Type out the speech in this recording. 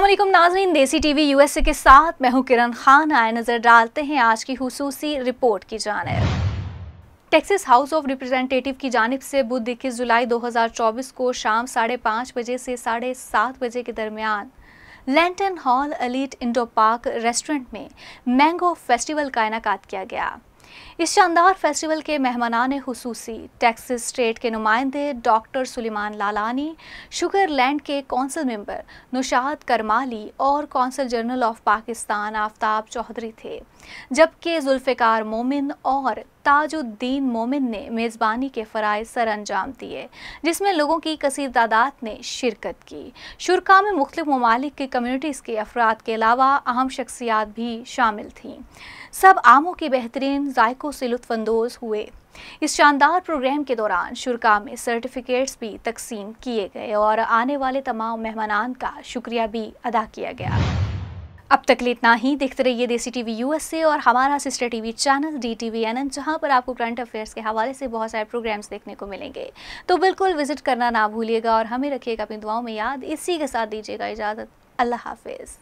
वालेकुम नाजरीन, देसी टीवी यूएसए के साथ मैं हूँ किरण खान। आए नज़र डालते हैं आज की खसूसी रिपोर्ट की जानब टेक्सिस हाउस ऑफ़ रिप्रेजेंटेटिव की जानब से बुध इक्कीस जुलाई 2024 को शाम साढ़े पाँच बजे से साढ़े सात बजे के दरमियान Lenton Hall elite Indo Park restaurant में मैंगो फेस्टिवल का इनका किया गया। इस शानदार फेस्टिवल के मेहमान खसूसी टेक्सिस स्टेट के नुमाइंदे doctor Suleman Lalani, Sugar Land के कौंसिल मेंबर नुशाद करमाली और consul general of Pakistan Aftab Chaudhry थे, जबकि जुल्फ़िकार मोमिन और ताजुद्दीन मोमिन ने मेज़बानी के फ़राइ सर अंजाम दिए, जिसमें लोगों की कसर तादाद ने शिरकत की। शुरा में मुख्तु ममालिक की कम्यूनिटीज़ के अफराद के अलावा अहम शख्सियात भी शामिल थीं। सब आमों के बेहतरीन जायकों से लुफानंदोज़ हुए। इस शानदार प्रोग्राम के दौरान शुरा में सर्टिफिकेट्स भी तकसीम किए गए और आने वाले तमाम मेहमान का शुक्रिया भी अदा किया गया। अब तक लिए इतना ही देखते रहिए देसी टीवी यूएसए और हमारा sister TV channel D T V N N जहाँ पर आपको करंट अफेयर्स के हवाले से बहुत सारे प्रोग्राम्स देखने को मिलेंगे। तो बिल्कुल विज़िट करना ना भूलिएगा और हमें रखिएगा अपनी दुआओं में याद। इसी के साथ दीजिएगा इजाज़त। अल्लाह हाफिज़।